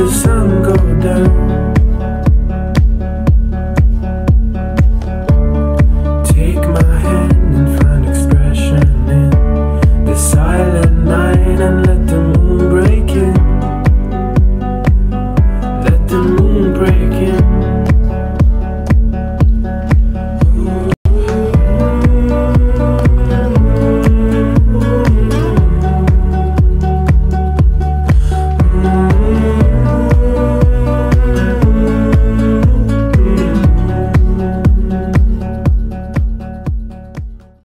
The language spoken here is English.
the sun go down. Take my hand and find expression in the silent night and let